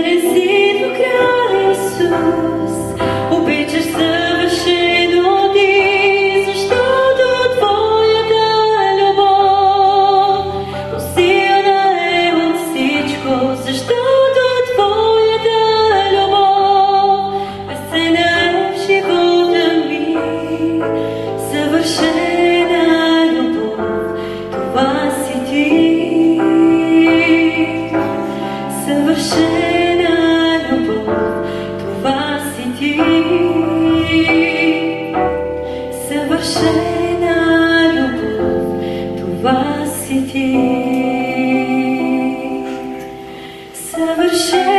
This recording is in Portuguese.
merecido graças. sever şey.